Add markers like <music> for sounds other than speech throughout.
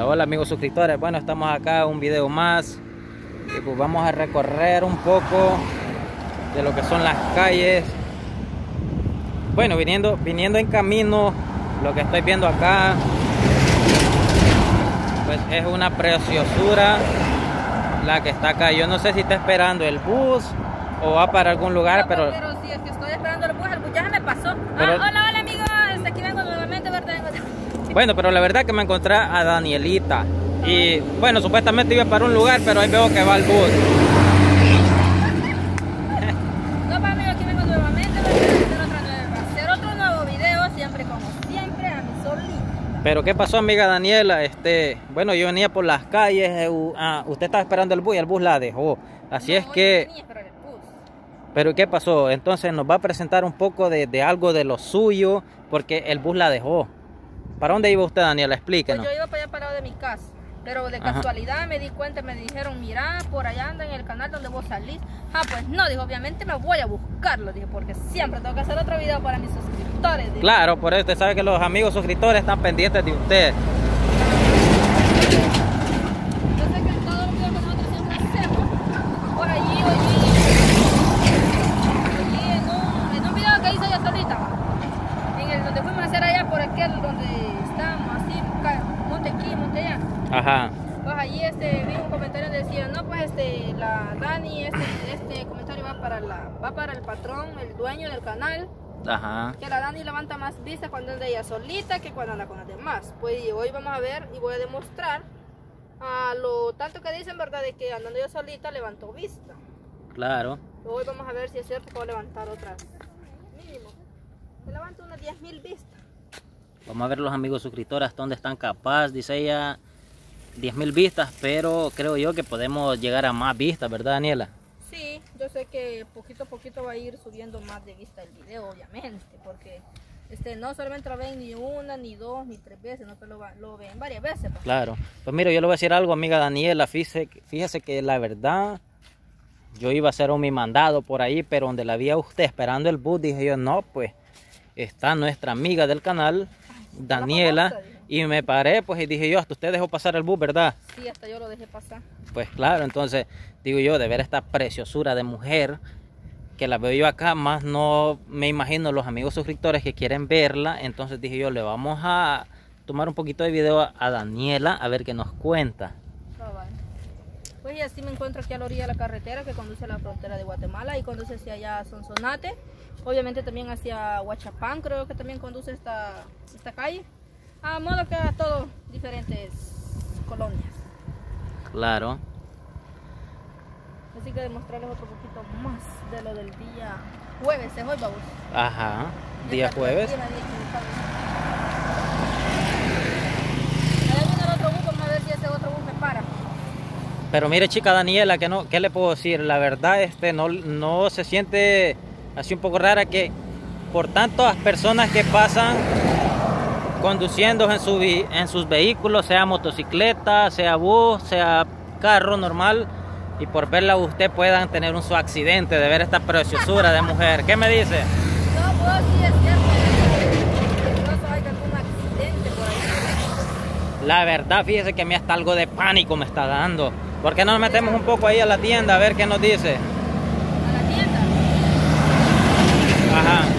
Hola, amigos suscriptores, bueno estamos acá un video más. Y pues vamos a recorrer un poco de lo que son las calles. Bueno viniendo viniendo en camino lo que estoy viendo acá pues es una preciosura la que está acá. Yo no sé si está esperando el bus o va para algún lugar pero pero si es que estoy esperando el bus el bus ya se me pasó. Ah, hola Bueno, pero la verdad que me encontré a Danielita. Y bueno, supuestamente iba para un lugar, pero ahí veo que va el bus. <laughs> No, para amigos, aquí vengo nuevamente. a hacer otro nuevo video, siempre como siempre, a mi solita. Pero ¿qué pasó, amiga Daniela? Este, bueno, yo venía por las calles, eh, ah, usted estaba esperando el bus y el bus la dejó. Así es que... Pero ¿qué pasó? Entonces nos va a presentar un poco de, de algo de lo suyo, porque el bus la dejó. ¿Para dónde iba usted, Daniela? Explíquenos. Pues yo iba para allá parado de mi casa. Pero de casualidad me di cuenta, me dijeron, mira, por allá anda en el canal donde vos salís. Ah, pues no, dijo, obviamente me voy a buscarlo, dije, porque siempre tengo que hacer otro video para mis suscriptores. Claro, por eso usted sabe que los amigos suscriptores están pendientes de usted. Yo sé que todos los videos que nosotros siempre hacemos, por allí, allí, allí en un, en un video que hice yo solita, en el donde fuimos a hacer allá por aquel donde Ajá. Pues allí este, vi un comentario que decía, no pues este, la Dani, este, este comentario va para la, va para el patrón, el dueño del canal. Ajá. Que la Dani levanta más vistas cuando anda ella solita que cuando anda con las demás. Pues hoy vamos a ver y voy a demostrar a lo tanto que dicen, ¿verdad? De que andando yo solita levantó vista. Claro. Hoy vamos a ver si es cierto que voy a levantar otras. Mínimo. Se levanta unas 10.000 vistas. Vamos a ver los amigos suscriptores dónde están capaz, dice ella 10.000 vistas, pero creo yo que podemos llegar a más vistas, ¿verdad Daniela? Yo sé que poquito a poquito va a ir subiendo más de vista el video, obviamente, porque este, no solamente lo ven ni una, ni dos, ni tres veces, no lo, lo ven varias veces. Pues. Claro, pues mire, yo le voy a decir algo, amiga Daniela, fíjese, fíjese que la verdad, yo iba a hacer un mi mandado por ahí, pero donde la vi a usted esperando el bus, dije yo, no, pues, está nuestra amiga del canal, Daniela, y me paré, pues, y dije yo, hasta usted dejó pasar el bus, ¿verdad? Sí, hasta yo lo dejé pasar. Pues claro, entonces, digo yo, de ver esta preciosura de mujer, que la veo yo acá, más no me imagino los amigos suscriptores que quieren verla, entonces dije yo, le vamos a tomar un poquito de video a Daniela, a ver qué nos cuenta. Ah, pues y así me encuentro aquí a la orilla de la carretera que conduce a la frontera de Guatemala y conduce hacia allá a Sonsonate. Obviamente también hacia Huachapán, creo que también conduce esta, esta calle. A modo que a todos diferentes colonias. Claro. Así que demostrarles otro poquito más de lo del día jueves, ¿es hoy, vamos? Ajá, día jueves. Allá viene el otro bus, vamos a ver si ese otro bus me para. Pero mire chica Daniela, que no, ¿qué le puedo decir? La verdad este no, no se siente así un poco rara que por tantas personas que pasan conduciendo en, su, en sus vehículos, sea motocicleta, sea bus, sea carro normal, y por verla usted puedan tener un su accidente de ver esta preciosura de mujer. ¿Qué me dice? No, pues sí es cierto. No hay algún accidente por ahí. La verdad, fíjese que a mí hasta algo de pánico me está dando. ¿Por qué no nos metemos un poco ahí a la tienda a ver qué nos dice? ¿A la tienda? Ajá.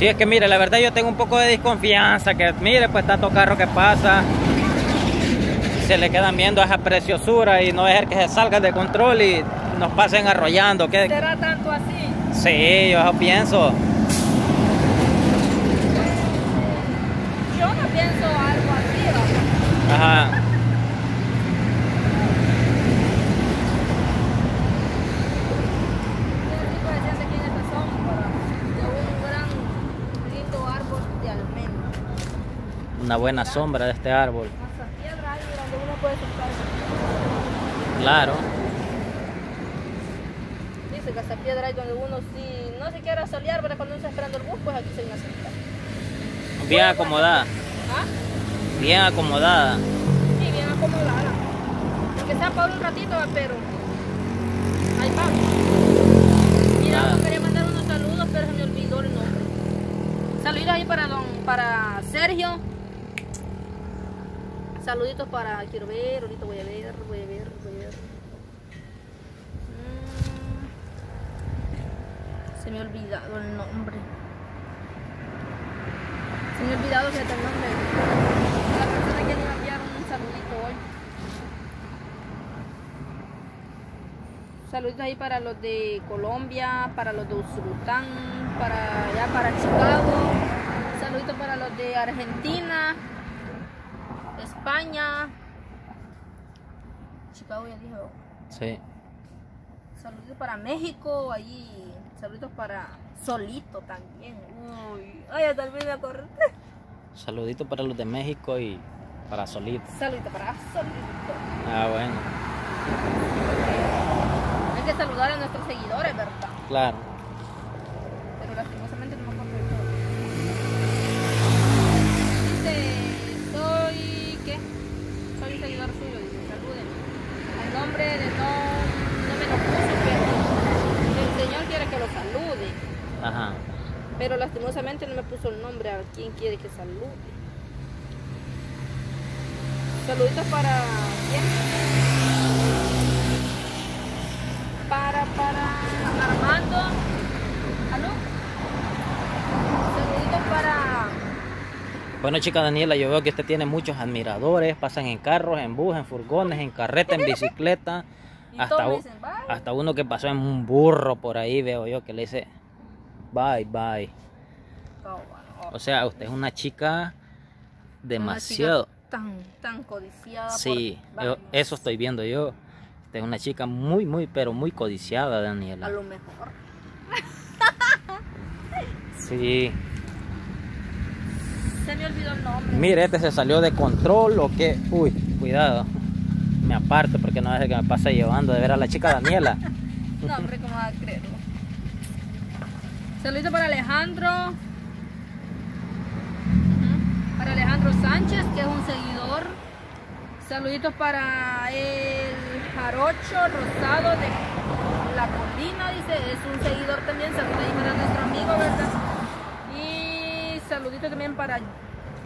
Sí, es que mire, la verdad yo tengo un poco de desconfianza, que mire, pues tanto carro que pasa, se le quedan viendo esa preciosura y no dejar que se salgan de control y nos pasen arrollando. ¿Será tanto así? Sí, yo pienso. Yo no pienso algo así, Ajá. Una buena sombra de este árbol. Claro. Dice que hasta piedra hay donde uno si no se quiere solear, pero cuando uno está esperando el bus, pues aquí se viene a Bien acomodada. ¿Ah? Bien acomodada. Sí, bien acomodada. Aunque sea por un ratito, pero ahí vamos. Mira, quería mandar unos saludos, pero se me olvidó el nombre. Saludos Sergio. Saluditos para, quiero ver, ahorita voy a ver, voy a ver, voy a ver. Mm. Se me ha olvidado el nombre. Se me ha olvidado que el nombre la persona que le iba a un saludito hoy. Saluditos ahí para los de Colombia, para los de Usulután, para allá para Chicago. Saluditos para los de Argentina, España. Chicago ya dijo. Sí. Saluditos para México, ahí. Saluditos para Solito también. Uy, ay, hasta el me acordé. Saludito para los de México y para Solito. Saluditos para Solito. Ah, bueno. Hay que saludar a nuestros seguidores, ¿verdad? Claro. Pero no me acuerdo de todo. Dice, soy, ¿qué? Soy un seguidor suyo, dice, salúdenme. El nombre de no, no me lo puso, pero el Señor quiere que lo salude. Ajá. Pero lastimosamente no me puso el nombre a quién quiere que salude. Saluditos para quién? Para, para Armando. ¿Aló? Saluditos para. Bueno, chica Daniela, yo veo que usted tiene muchos admiradores, pasan en carros, en bus, en furgones, en carreta, en bicicleta, <laughs> hasta, dicen, hasta uno que pasó en un burro por ahí, veo yo, que le dice bye, bye. O sea, usted es una chica una demasiado... chica Tan, tan codiciada. Sí, por yo- varios. eso estoy viendo yo. Usted es una chica muy, muy, pero muy codiciada, A Daniela. lo mejor. <laughs> Sí. Se me olvidó el nombre. Mire, este se salió de control o qué. Uy, cuidado. Me aparto porque no es el que me pasa llevando de ver a la chica Daniela. <laughs> No, hombre, ¿cómo va a creerlo? Saludito para Alejandro. Ujú. Para Alejandro Sánchez, que es un seguidor. Saluditos para el Jarocho Rosado de La Colina, dice, es un seguidor también. Saludos ahí para nuestro amigo, ¿verdad? Y saludito también para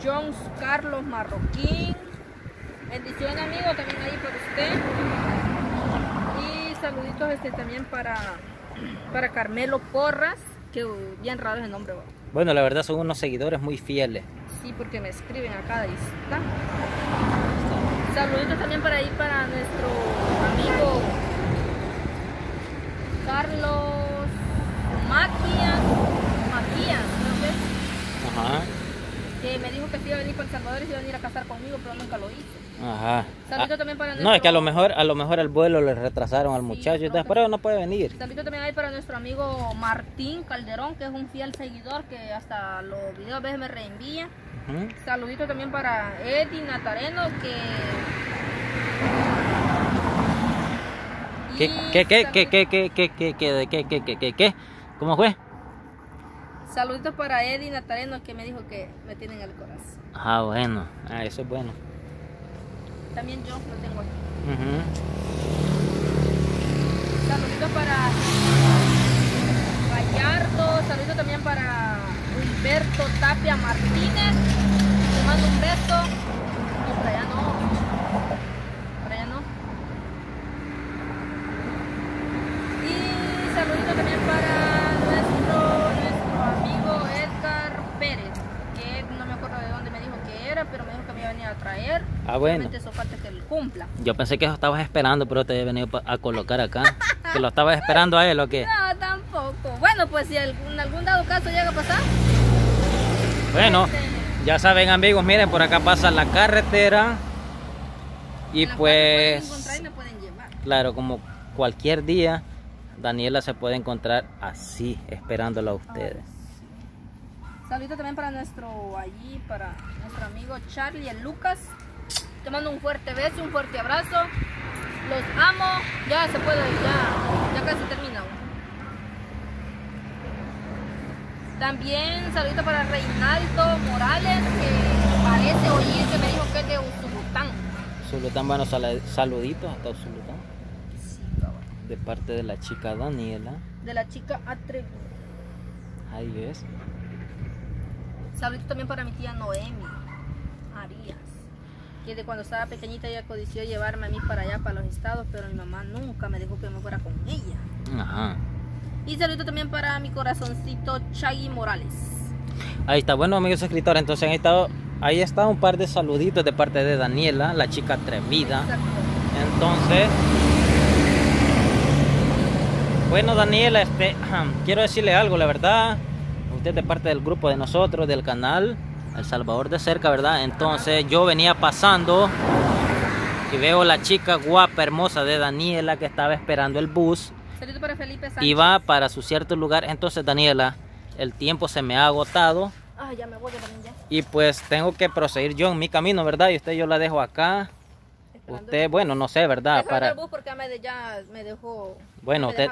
John Carlos Marroquín. Bendiciones, amigo, también ahí para usted. Y saluditos este también para, para Carmelo Porras, que bien raro es el nombre. Bueno, la verdad son unos seguidores muy fieles. Sí, porque me escriben a cada instante. Saluditos también para ahí para nuestro amigo Carlos creo que es, Ajá. Que me dijo que iba a venir para El Salvador y se iba a venir a casar conmigo, pero nunca lo hizo. Ajá. Saludito Ah, también para no, nuestro... es que a lo mejor, a lo mejor el vuelo le retrasaron al Sí, muchacho, creo entonces que por eso no puede venir. Saludito también ahí para nuestro amigo Martín Calderón, que es un fiel seguidor que hasta los videos a veces me reenvía. Saludito también para Eddie Natareno, que... ¿Qué, Y qué, qué, qué, qué, qué, qué, qué, qué, qué, qué, qué, qué? ¿Cómo fue? Saluditos para Eddie Natareno, que me dijo que me tienen el corazón. Ah, bueno. Ah, eso es bueno. También yo lo tengo aquí. Saluditos para Gallardo, saluditos también para Humberto Tapia Martínez. Te mando un beso. No, por allá no. Por allá no. Y saluditos también para nuestro, nuestro amigo Edgar Pérez, que él no me acuerdo de dónde me dijo que era, pero me dijo que me iba a venir a traer. Ah, bueno. Solamente eso falta que él cumpla. Yo pensé que eso estabas esperando, pero te he venido a colocar acá. <laughs> que lo estabas esperando a él o qué. No, tampoco. Bueno, pues si algún, algún dado caso llega a pasar. Bueno, este, ya saben amigos, miren, por acá pasa la carretera. Y en la pueden pues, encontrar y me pueden llevar. claro, como cualquier día, Daniela se puede encontrar así, esperándola a ustedes. Saludito también para nuestro allí, para nuestro amigo Charlie, el Lucas. Te mando un fuerte beso, un fuerte abrazo. Los amo. Ya se puede, ya, ya casi termina. También saludito para Reinaldo Morales, que parece oír que me dijo que es de Usulután. Zulután, bueno, sala- saluditos hasta. Sí, cabrón. De parte de la chica Daniela. De la chica atrevida. Ahí es. Saludito también para mi tía Noemi Arias. Que de cuando estaba pequeñita ella codició llevarme a mí para allá, para los estados, pero mi mamá nunca me dejó que me fuera con ella. Ajá. Y saludito también para mi corazoncito Chagui Morales. Ahí está, bueno amigos suscriptores, entonces ahí está, ahí está un par de saluditos de parte de Daniela, la chica atrevida. Exacto. Entonces, bueno Daniela, este, <clears throat> quiero decirle algo, la verdad, usted es de parte del grupo de nosotros, del canal El Salvador de cerca, ¿verdad? Entonces yo venía pasando y veo la chica guapa, hermosa de Daniela que estaba esperando el bus. Saludito para Felipe Sánchez. y va para su cierto lugar. Entonces, Daniela, el tiempo se me ha agotado Ah, ya me voy ya. y pues tengo que proseguir yo en mi camino, ¿verdad? Y usted yo la dejo acá. Usted, bueno, no sé, ¿verdad? Para el bus porque me, de- ya me dejó. Bueno, me usted-.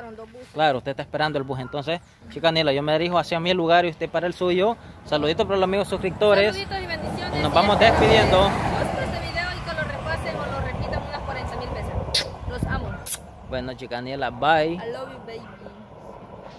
Claro, usted está esperando el bus. Entonces, chica Daniela, yo me dirijo hacia mi lugar y usted para el suyo. Saluditos para los amigos suscriptores. Saluditos y bendiciones. Nos vamos despidiendo. les guste video y que lo repasen o lo repitan unas 40 mil veces. Los amo. Bueno, chica Daniela, bye. I love you, baby.